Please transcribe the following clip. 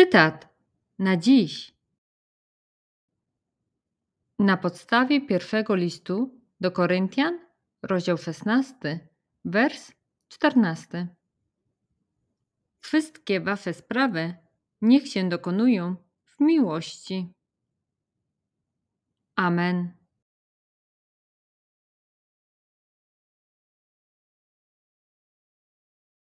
Cytat na dziś. Na podstawie pierwszego listu do Koryntian, rozdział 16, wers 14. Wszystkie wasze sprawy niech się dokonują w miłości. Amen.